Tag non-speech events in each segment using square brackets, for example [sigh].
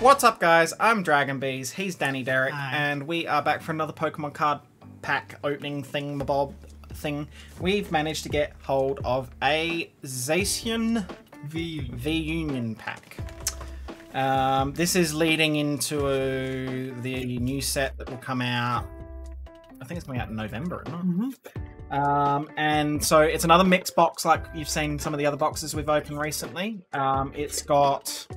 What's up, guys? I'm DragonBeaz. He's Daniderek, Hi. and we are back for another Pokemon card pack opening thing, mabob thing. We've managed to get hold of a Zacian V. V Union pack. Um, this is leading into uh, the new set that will come out. I think it's coming out in November, isn't it? Mm-hmm. Um, and so it's another mixed box like you've seen some of the other boxes we've opened recently. Um, it's got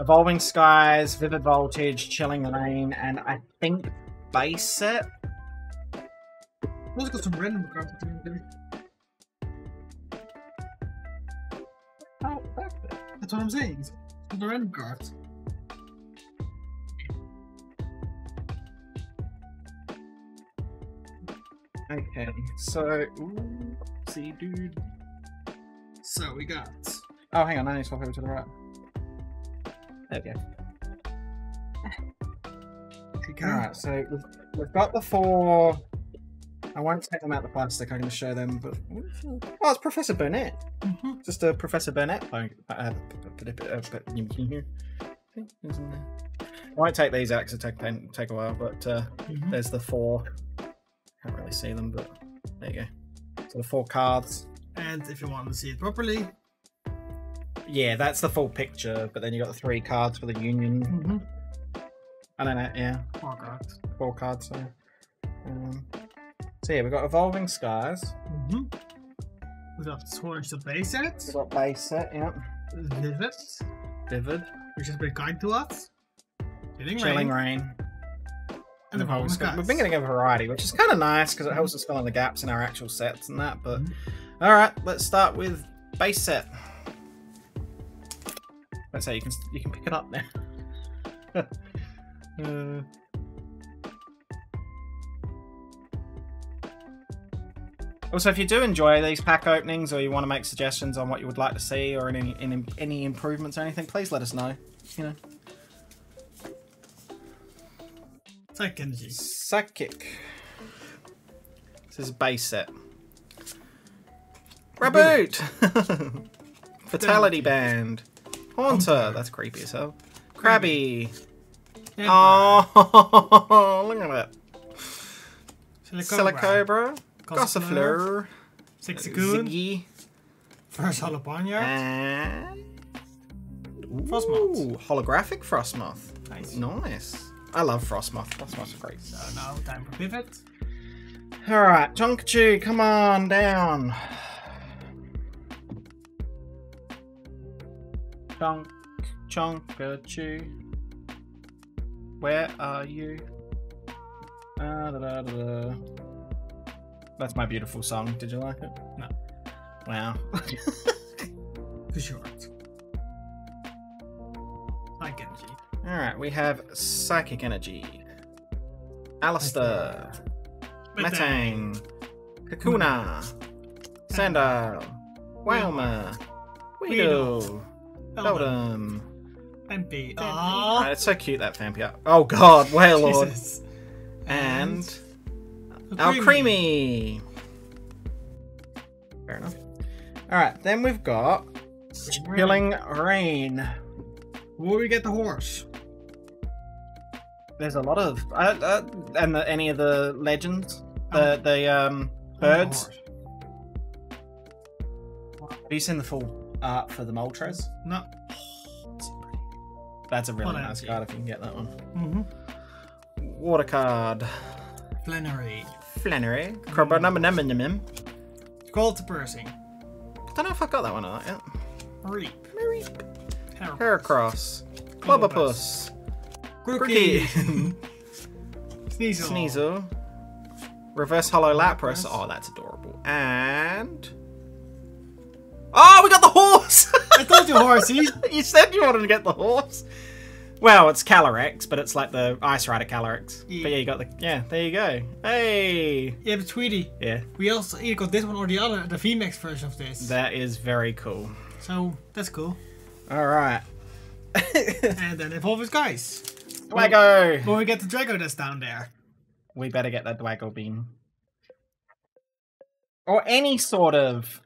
Evolving Skies, Vivid Voltage, Chilling Reign, and I think base set. Let's got some random cards. Oh, That's what I'm saying. The random cards. Okay, so ooh, see, dude. So we got Oh, hang on, I need to swap over to the right. There we go. okay. Alright, so we've, we've got the four. I won't take them out the plastic, I'm going to show them, but. Oh, it's Professor Burnet. Mhm. Just a Professor Burnet. Oh, uh, I won't take these out because it take, take a while, but uh, Mhm. there's the four. Can't really see them, but there you go. So the four cards. And if you want to see it properly, Yeah, that's the full picture, but then you got the three cards for the Union. mm-hmm. I don't know, yeah. four cards. four cards. So, um, so yeah, we've got Evolving Skies. Mm-hmm. We got Swords the base set, We've got base set, yeah. Vivid, Vivid, which has been kind to us, Chilling, Chilling Reign, Rain, and the Evolving Skies. We've been getting a variety, which is kind of nice because it helps us fill in the gaps in our actual sets and that. But Mhm. all right, let's start with base set. Let's say you can you can pick it up now. [laughs] uh, Also, if you do enjoy these pack openings, or you want to make suggestions on what you would like to see, or any any, any improvements or anything, please let us know. You know, Psych Energy. Psychic. This is base set. Reboot! [laughs] Fatality Band. Haunter. That's creepy as hell. Krabby. Oh, [laughs] look at that. Silicobra. Gossifleur. Sixacoon. Ziggy. First Jalapeno. And. Frostmoth. Holographic Frostmoth. Nice. Nice. I love Frostmoth. Frostmoth's great. So now time for pivot. Alright, Chonkachu, come on down. Chonk, Chonkachu. Where are you? Ah, da, da, da. That's my beautiful song. Did you like it? No. Wow. For short. Psych Energy. Alright, we have Psychic Energy. Allister. Metang. Kakuna. Sandal. Wilma. Weedle. Beldum. MP. Ah, Aww. it's so cute that Vampire. Oh god, Wailord. [laughs] Jesus. And And our creamy. Fair enough. Alright, then we've got Chilling Reign. Will we get the horse? There's a lot of uh, uh, and the, any of the legends, the the um birds. Have you seen the full art for the Moltres? No. That's a really nice card if you can get that one. Mm-hmm. Water card. Flannery. Flannery. Carbonumminumminum. Call to Percy. I don't know if I've got that one or not yet. Reap. Heracross. Heracross. Clobbopus. Crookie. [laughs] Sneasel. Sneasel. Reverse Holo. Lapras. Oh, that's adorable. And. Oh, we got the horse! [laughs] I told you, horsey. [laughs] you said you wanted to get the horse. Well, it's Calyrex, but it's like the Ice Rider Calyrex. Yeah. But yeah, you got the. Yeah, there you go. Hey! Yeah, but Tweety, Yeah, we also either got this one or the other, the VMAX version of this. that is very cool. So that's cool. Alright. [laughs] And then Evolve Guys. Dwago! When we get the Drago that's down there. We better get that Dwago beam. Or any sort of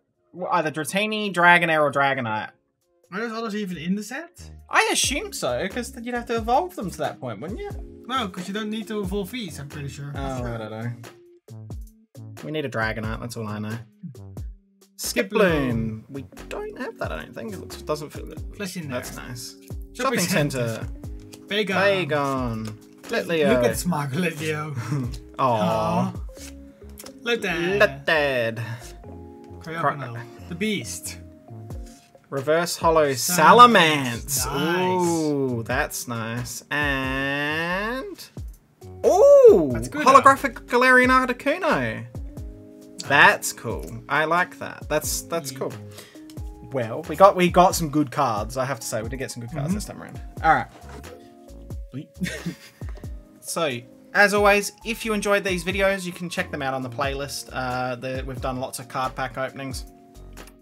either Dratini, Dragonair, or Dragonite. Are those others even in the set? I assume so, because then you'd have to evolve them to that point, wouldn't you? No, because you don't need to evolve these, I'm pretty sure. Oh, I don't know. We need a Dragonite, that's all I know. Skiploom. We don't have that, I don't think. It looks, doesn't feel good. Flesh in there. That's nice. Shopping Shopping centre. [laughs] Bagon. Bagon. Litleo. Look at smug Litleo. [laughs] Aww. Aw. Let that. Letad. The Beast. Reverse Holo Salamence. Nice. Ooh, that's nice. And. Ooh! That's good, Holographic Galarian Articuno. That's cool. I like that. That's that's Yeah. cool. Well, we got we got some good cards. I have to say, we did get some good cards Mm-hmm. this time around. All right. [laughs] So, as always, if you enjoyed these videos, you can check them out on the playlist. Uh, the, we've done lots of card pack openings.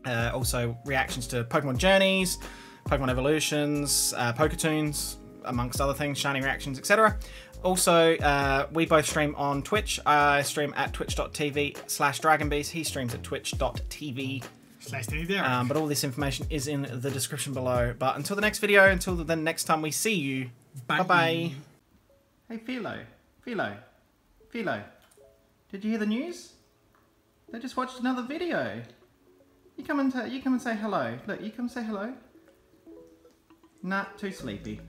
Uh, also, reactions to Pokemon Journeys, Pokemon Evolutions, uh, Poketoons, amongst other things, Shiny reactions, etc. Also, uh, we both stream on Twitch. I stream at twitch.tv slash dragonbeaz. He streams at twitch.tv. Slash. Um, but all this information is in the description below. But until the next video, until the next time we see you, bye-bye. Hey, Philo. Philo. Philo. Did you hear the news? They just watched another video. You come and you come and say hello. Look, you come say hello. Nah, too sleepy.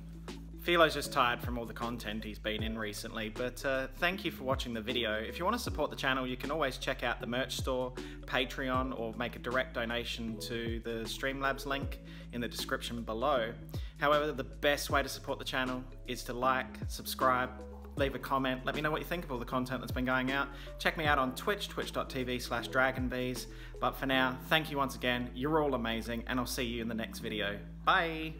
Philo's just tired from all the content he's been in recently, but uh, thank you for watching the video. If you want to support the channel, you can always check out the merch store, Patreon, or make a direct donation to the Streamlabs link in the description below. However, the best way to support the channel is to like, subscribe, leave a comment, let me know what you think of all the content that's been going out. Check me out on Twitch, twitch.tv slash dragonbeaz. But for now, thank you once again, you're all amazing, and I'll see you in the next video. Bye!